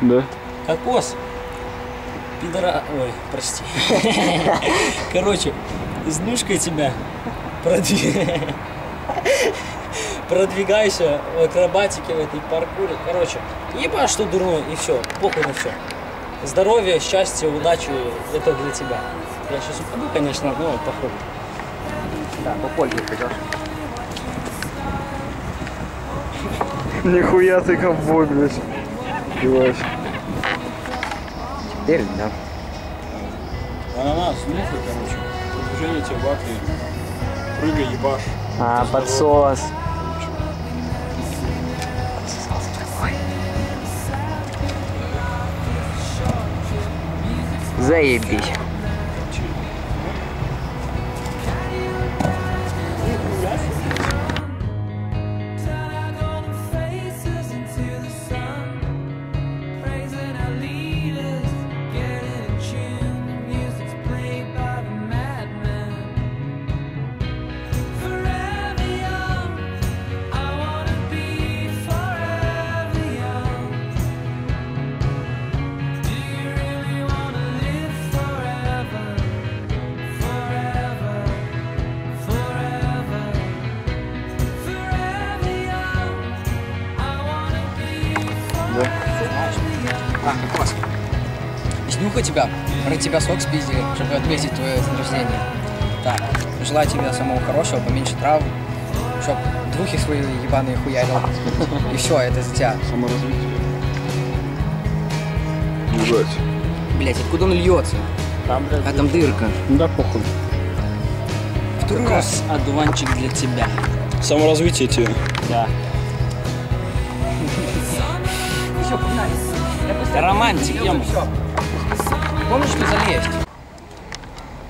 Да? Кокос. Пидора... Ой, прости. Короче, с ножкой тебя продви- продвигайся в акробатике, в этой паркуре. Короче, еба что дурное, и все, похуй на все. Здоровья, счастья, удачи, это для тебя. Я сейчас упаду, конечно, но походу. Да, по пользу пойдешь. Нихуя ты ковбой, блядь. Девайся. Теперь, да. Ананас, нюхай, короче. Движение тебе бакли. Прыгай, ебашь. А, подсос. Заебись. Be А, кокос. Снюха тебя, про тебя сок спиздили, чтобы отметить твое день рождения. Так, желаю тебе самого хорошего, поменьше трав, чтоб двухи свои ебаные хуярил. И все, это за тебя. Саморазвитие. Ебать. Блять, откуда он льется? Там, блядь, А там дырка. Ну Да, похуй. Второй раз. Одуванчик для тебя. Саморазвитие тебе. Да. Все, погнали. Романтик, ем. Помнишь, что залезть?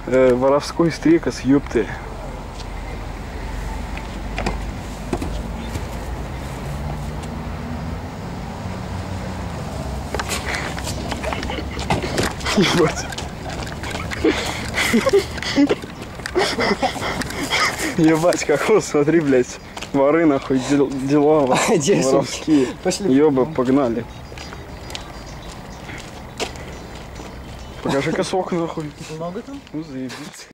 Э, воровской стрекос, ёпты. Ебать. Ебать, какого, смотри, блядь. Воры, нахуй, дел- дела воровские. Пошли. Ёба, погнали. Покажи косок, нахуй. Много там? Ну, заебись.